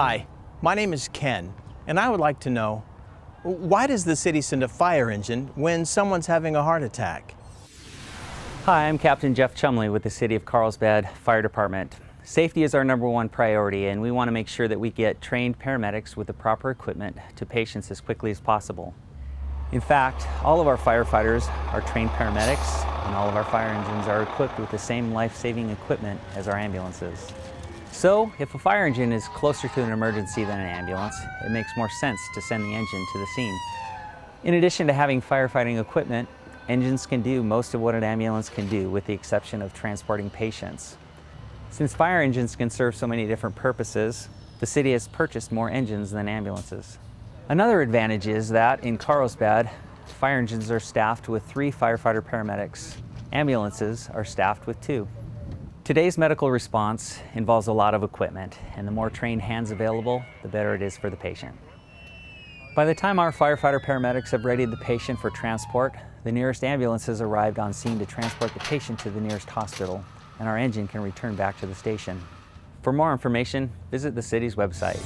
Hi, my name is Ken, and I would like to know why does the city send a fire engine when someone's having a heart attack? Hi, I'm Captain Jeff Chumley with the City of Carlsbad Fire Department. Safety is our number one priority, and we want to make sure that we get trained paramedics with the proper equipment to patients as quickly as possible. In fact, all of our firefighters are trained paramedics, and all of our fire engines are equipped with the same life-saving equipment as our ambulances. So, if a fire engine is closer to an emergency than an ambulance, it makes more sense to send the engine to the scene. In addition to having firefighting equipment, engines can do most of what an ambulance can do with the exception of transporting patients. Since fire engines can serve so many different purposes, the city has purchased more engines than ambulances. Another advantage is that in Carlsbad, fire engines are staffed with three firefighter paramedics. Ambulances are staffed with two. Today's medical response involves a lot of equipment, and the more trained hands available, the better it is for the patient. By the time our firefighter paramedics have readied the patient for transport, the nearest ambulance has arrived on scene to transport the patient to the nearest hospital, and our engine can return back to the station. For more information, visit the city's website.